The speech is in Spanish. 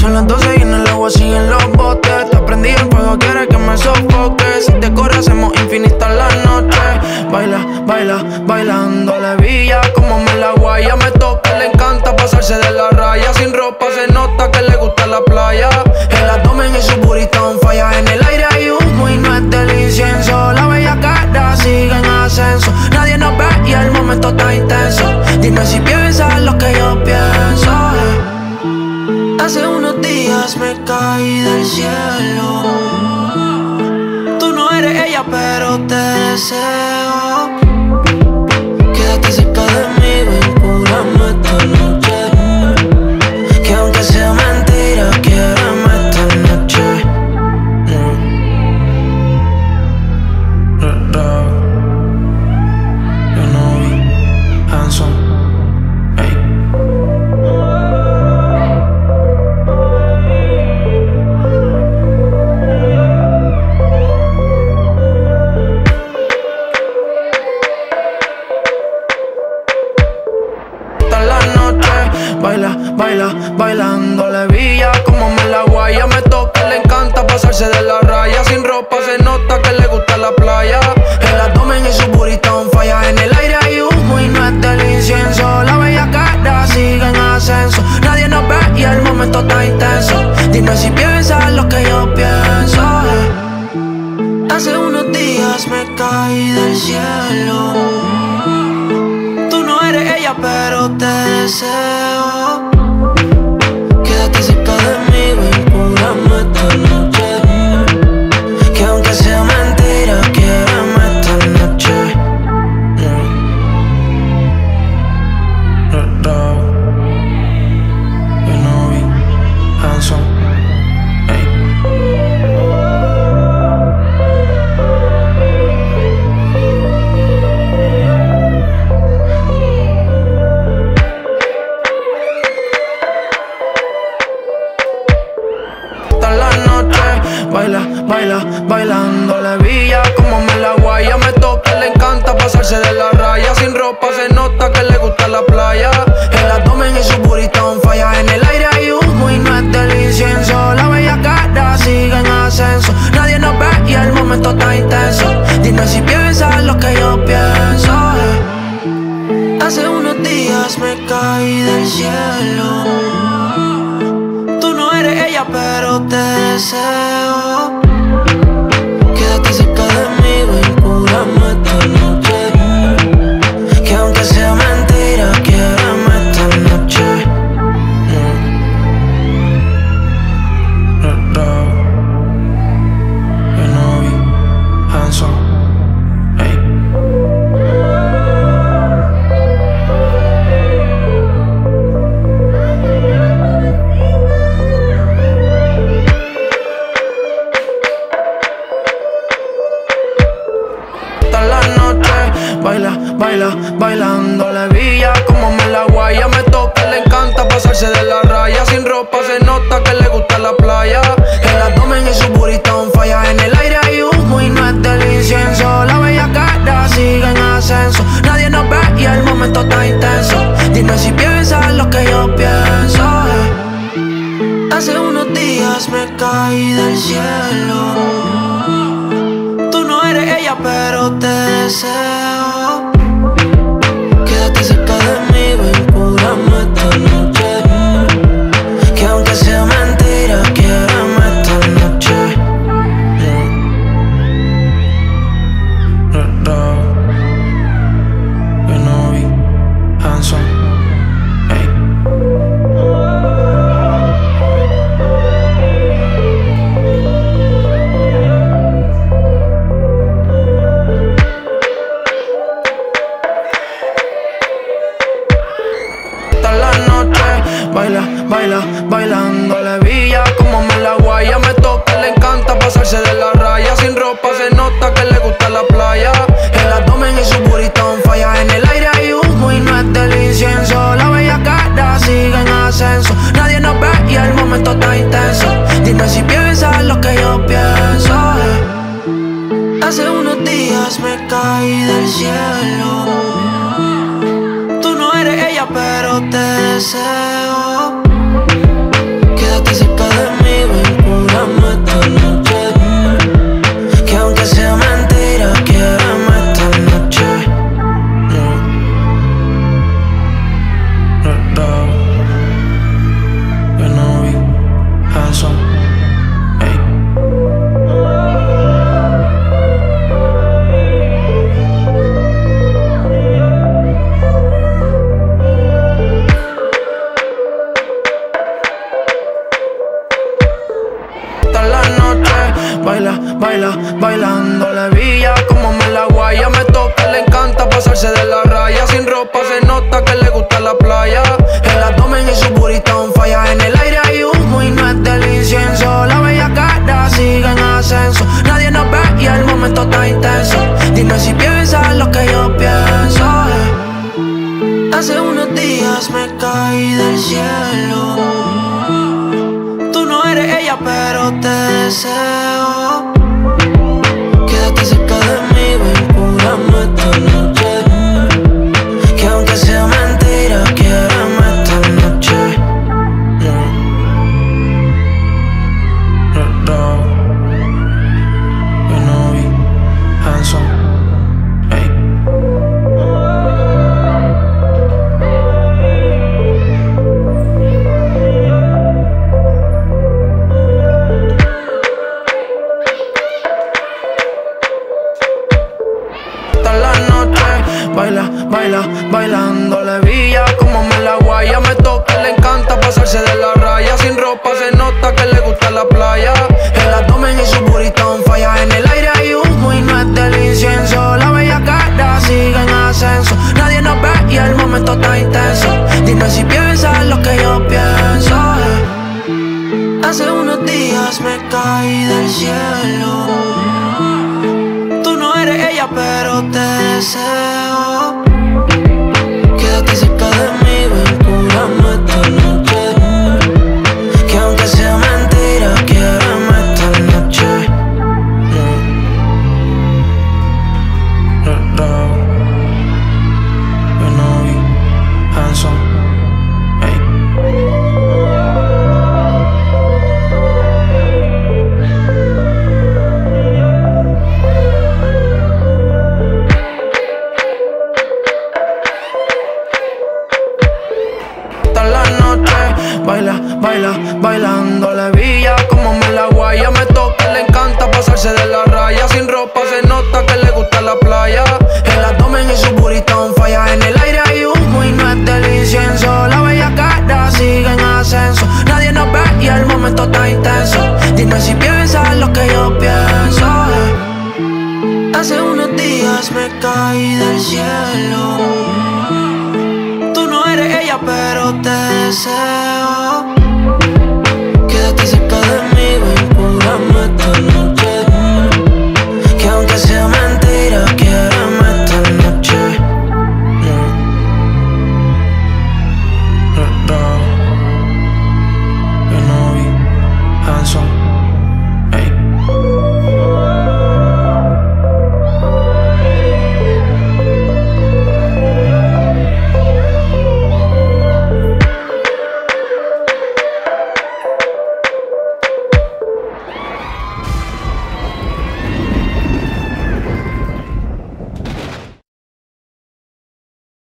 Son las 12 y en el agua siguen los botes. Te prendí el fuego, quieres que me sofoque. Si te corre, hacemos infinitas las noches. Baila, baila, bailando la villa. Como me la guaya me toca, le encanta pasarse de la raya. Sin ropa se nota que le gusta la playa. Pero te deseo. Baila, baila, bailando la villa Como me la guaya me toca, le encanta pasarse de la raya. Sin ropa se nota que le gusta la playa. El abdomen y su burrito on falla. En el aire hay humo y no es del incienso. La bella cara sigue en ascenso. Nadie nos ve y el momento está intenso. Dime si piensas lo que yo pienso. Hace unos días me caí del cielo. Tú no eres ella, pero te deseo. Baila, baila, bailando. La villa Como me la guaya me toca, le encanta pasarse de la raya. Sin ropa se nota que le gusta la playa. El abdomen y su burrito on falla En el aire hay humo y no es del incienso. La bella cara sigue en ascenso. Nadie nos ve y el momento está intenso. Dime si piensas lo que yo pienso. Hace unos días me caí del cielo. Tú no eres ella, pero te deseo. Baila, baila, bailando. La villa Como me la guaya me toca, le encanta pasarse de la raya. Sin ropa se nota que le gusta la playa. El abdomen y su burrito falla En el aire hay humo y no es del incienso. La bella cara sigue en ascenso. Nadie nos ve y el momento está intenso. Dime si piensas lo que yo pienso. Eh. Hace unos días me caí Baila, baila, bailando. La villa Como me la guaya me toca, le encanta pasarse de la raya. Sin ropa se nota que le gusta la playa. El abdomen y su burrito on falla En el aire hay humo y no es del incienso. La bella cara sigue en ascenso. Nadie nos ve y el momento está intenso. Dime si piensas lo que yo pienso. Hace unos días me caí del cielo pero te deseo. Baila, baila, bailando la villa como me la guaya me toca, le encanta pasarse de la raya sin ropa se nota que le gusta la playa. El abdomen y su burrito un falla en el aire hay humo y no es del incienso. La bella cara sigue en ascenso, nadie nos ve y el momento está intenso. Dime si piensas lo que yo pienso. Hace unos días me caí del cielo. Hace unos días me caí del cielo. Tú no eres ella, pero te deseo. Días me caí del cielo. Tú no eres ella, pero te deseo.